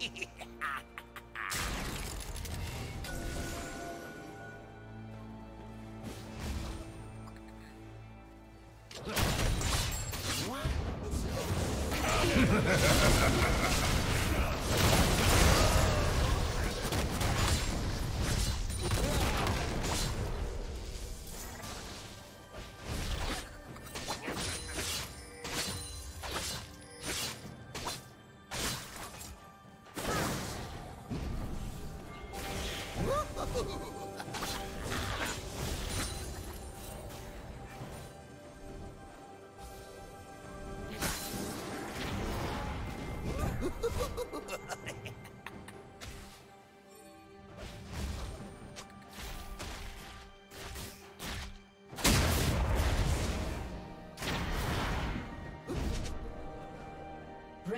hehehehe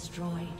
destroyed.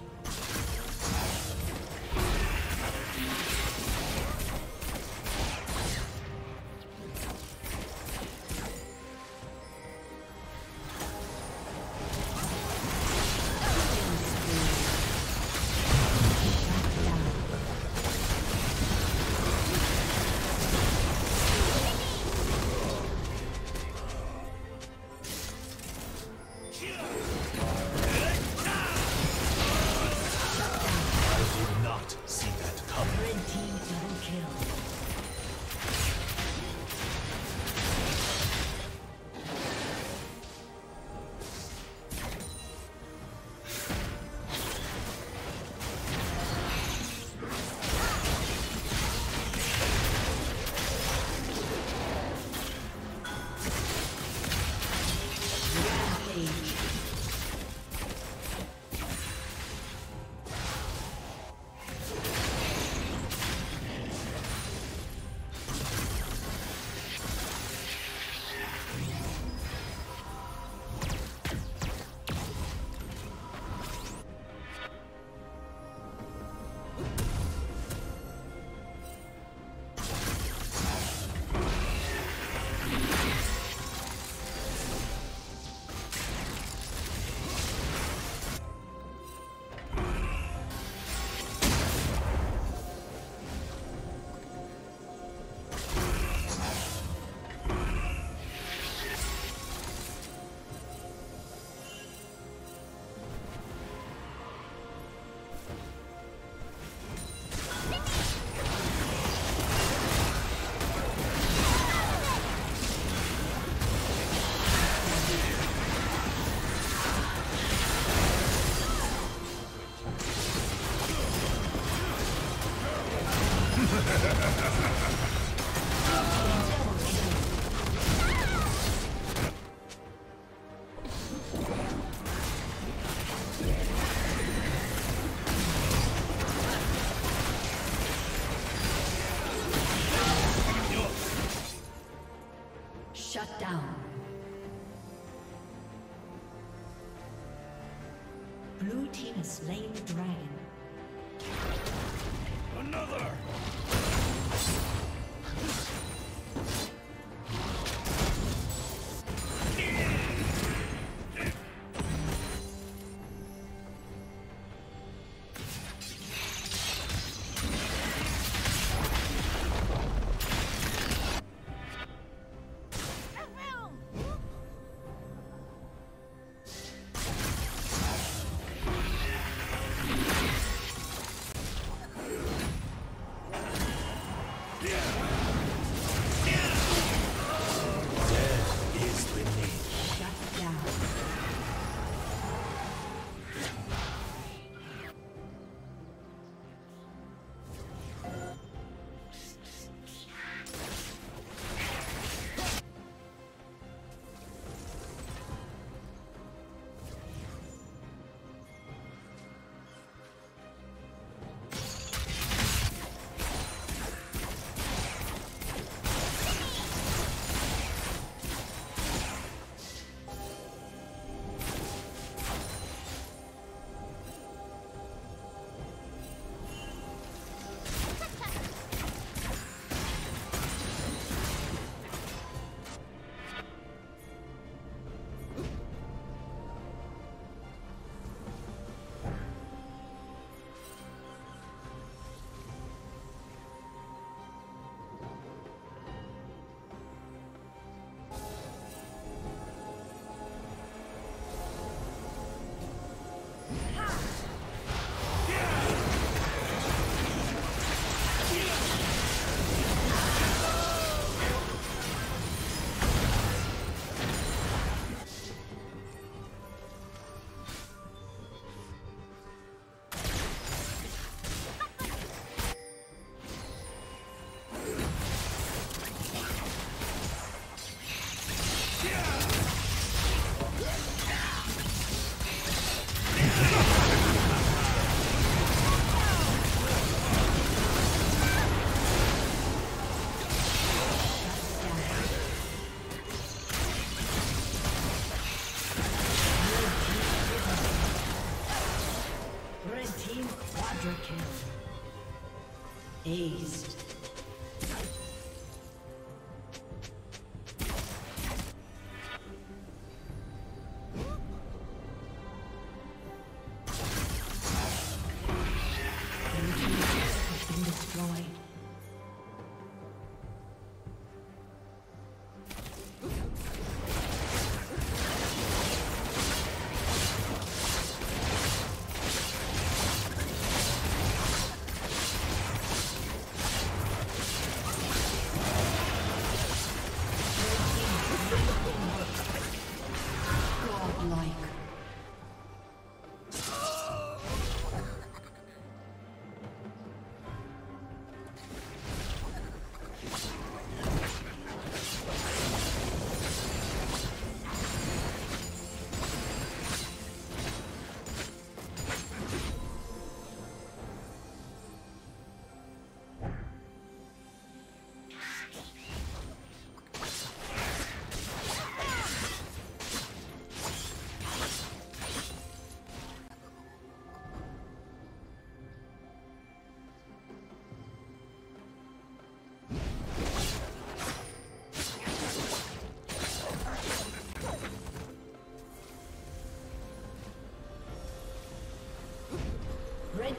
Has been destroyed. slain the dragon. Another! Ace.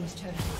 Team's turret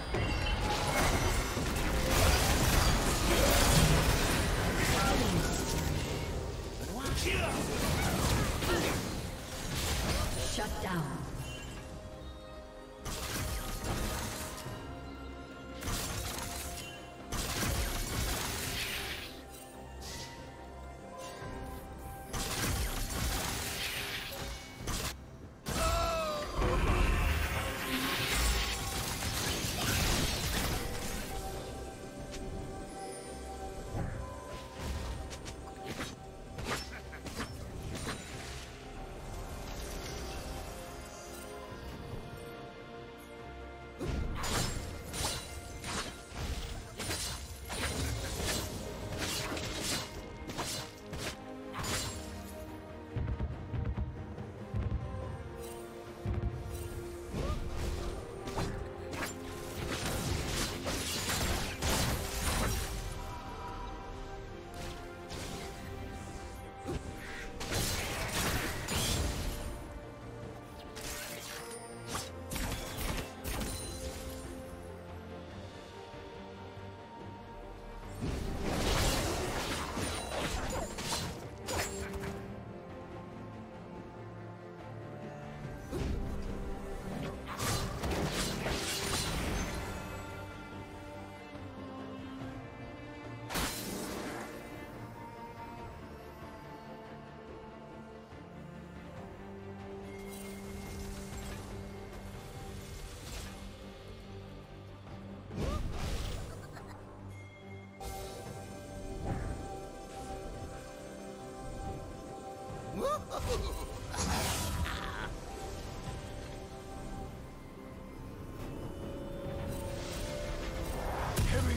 Heavy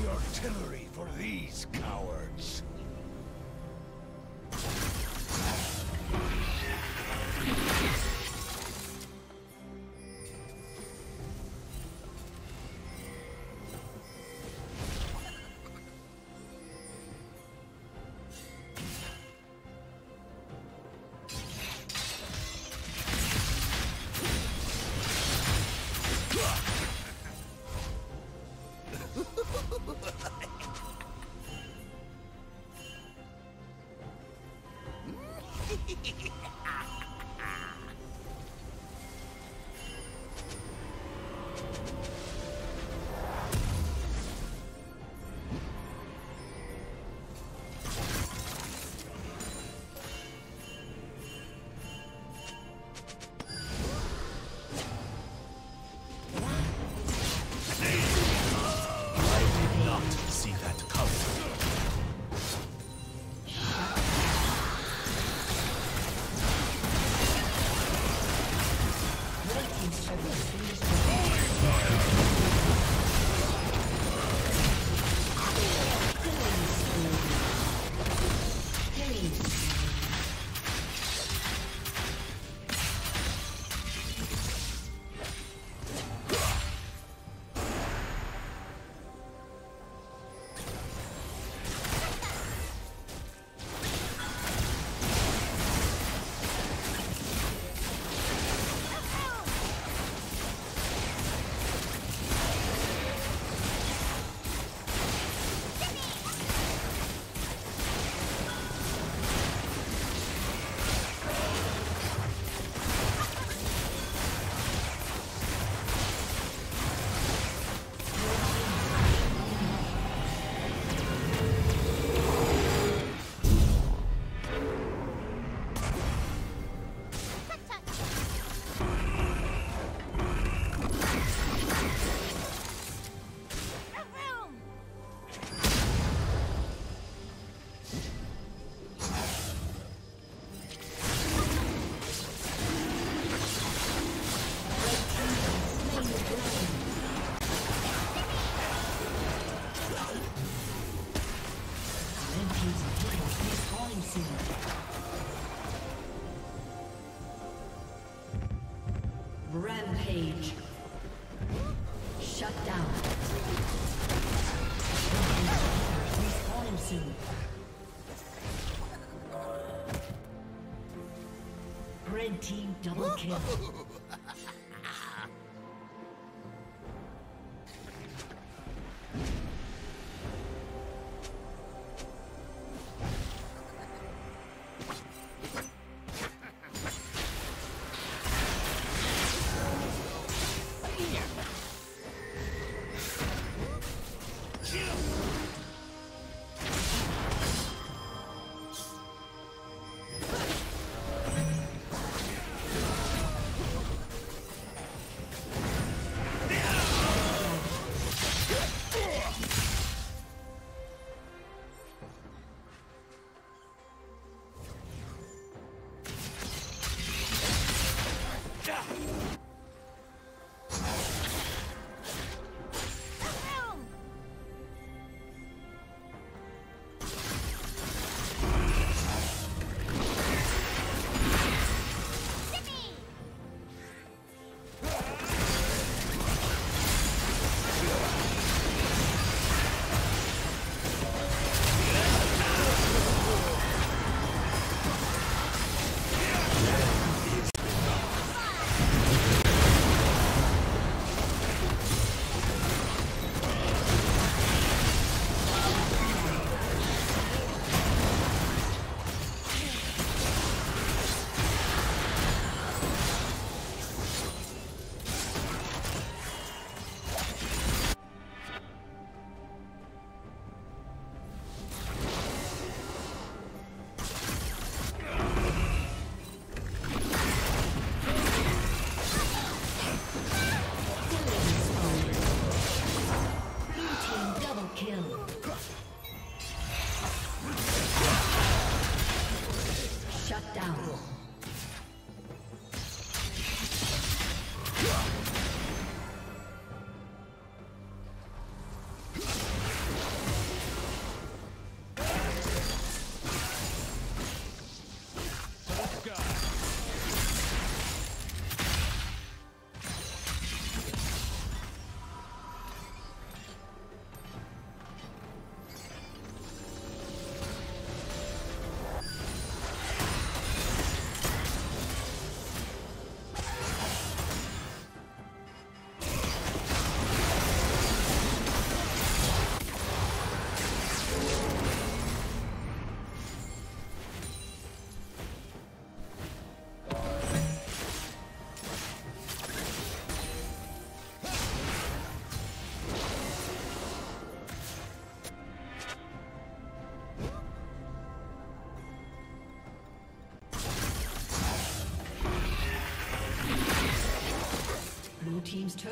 artillery for these cowards. Hehehehe Rampage. Shut down. Respawning soon. Red team double kill.